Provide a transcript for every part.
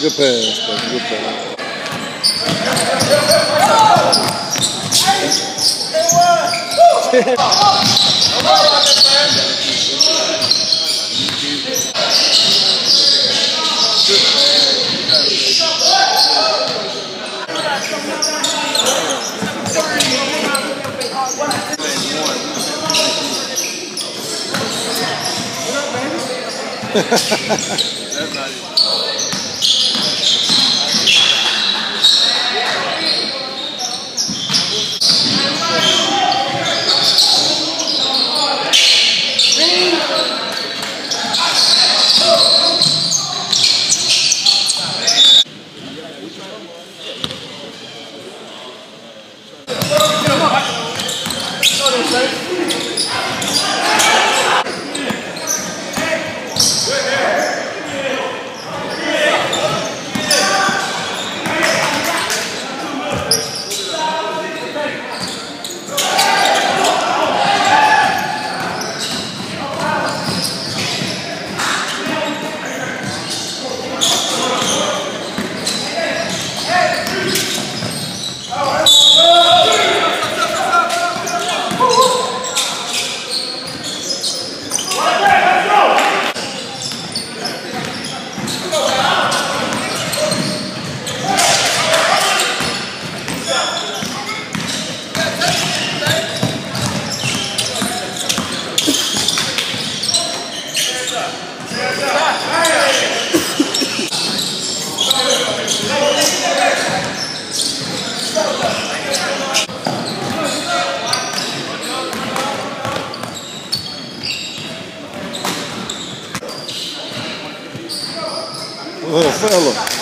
Good pass, Stephen. Good pass. Oh, fellow.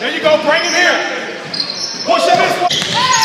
There you go, bring him here. Push him this way.